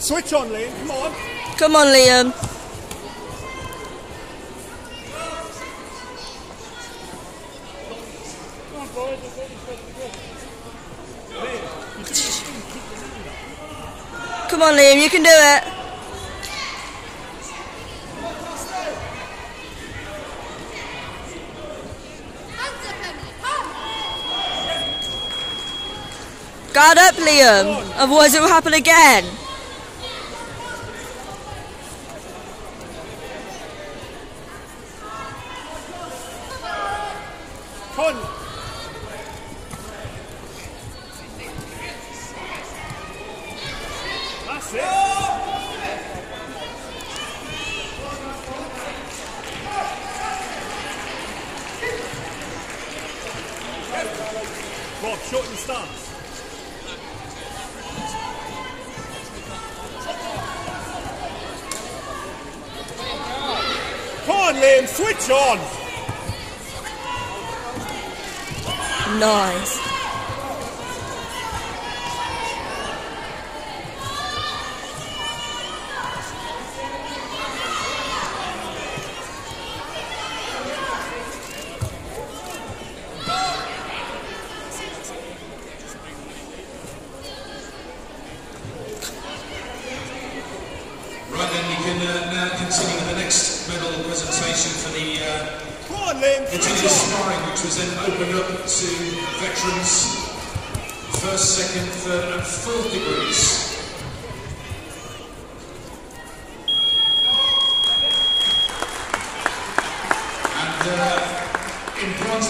Switch on, Liam. Come on. Come on, Liam. Come on, Liam, you can do it. Guard up, Liam. Otherwise, it will happen again. Come on. That's it. Rob, shorten the stance. Come on, Liam, switch on. Nice. Right then, we can uh, now continue with the next medal presentation for the uh, Come on, Liam, switch continuous sparring, which was then opened up to veterans, first, second, third, and fourth degrees. And uh, in bronze.